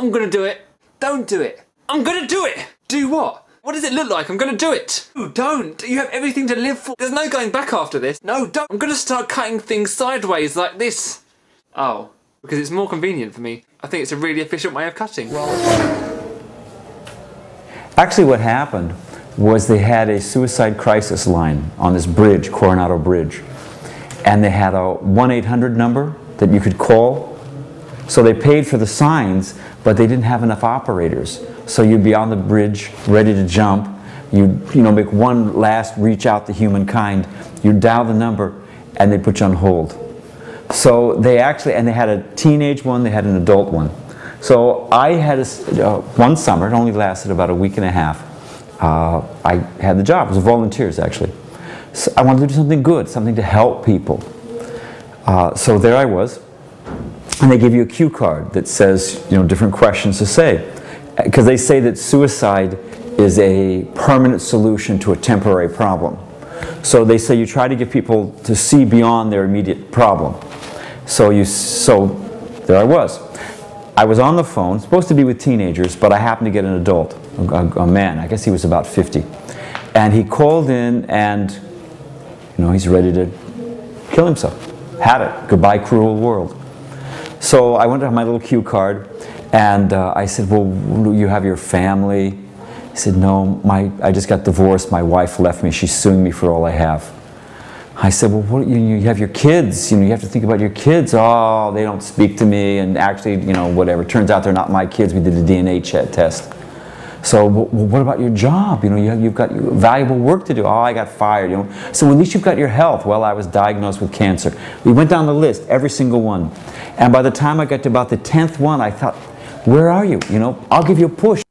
I'm gonna do it. Don't do it. I'm gonna do it. Do what? What does it look like? I'm gonna do it. No, don't. You have everything to live for. There's no going back after this. No, don't. I'm gonna start cutting things sideways like this. Oh, because it's more convenient for me. I think it's a really efficient way of cutting. Actually, what happened was they had a suicide crisis line on this bridge, Coronado Bridge. And they had a 1 800 number that you could call. So they paid for the signs, but they didn't have enough operators. So you'd be on the bridge, ready to jump. You'd you know, make one last reach out to humankind. You'd dial the number, and they'd put you on hold. So they actually, and they had a teenage one, they had an adult one. So I had a uh, one summer, it only lasted about a week and a half. Uh, I had the job, it was a volunteers actually. So I wanted to do something good, something to help people. Uh, so there I was, and they give you a cue card that says, you know, different questions to say. Uh, because they say that suicide is a permanent solution to a temporary problem. So they say you try to get people to see beyond their immediate problem. So you, so there I was. I was on the phone, supposed to be with teenagers, but I happened to get an adult, a, a man. I guess he was about 50. And he called in and, you know, he's ready to kill himself. Had it. Goodbye, cruel world. So I went to my little cue card and uh, I said, well, you have your family? He said, no, my, I just got divorced. My wife left me. She's suing me for all I have. I said, well, what, you, you have your kids. You know, you have to think about your kids. Oh, they don't speak to me. And actually, you know, whatever. Turns out they're not my kids. We did a DNA test. So, well, what about your job? You know, you have, you've got valuable work to do. Oh, I got fired. You know, so at least you've got your health. Well, I was diagnosed with cancer. We went down the list, every single one. And by the time I got to about the tenth one, I thought, where are you? You know, I'll give you a push.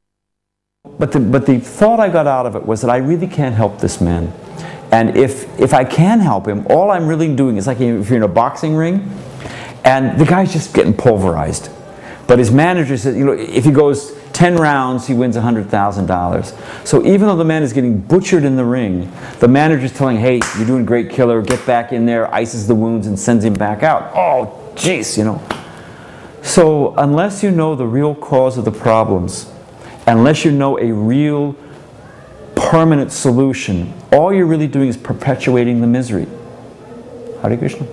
But the, but the thought I got out of it was that I really can't help this man. And if, if I can help him, all I'm really doing is like if you're in a boxing ring and the guy's just getting pulverized. But his manager says, you know, if he goes 10 rounds, he wins $100,000. So even though the man is getting butchered in the ring, the manager's telling, hey, you're doing great, killer, get back in there, ices the wounds, and sends him back out. Oh, jeez, you know. So unless you know the real cause of the problems, unless you know a real permanent solution, all you're really doing is perpetuating the misery. Hare Krishna.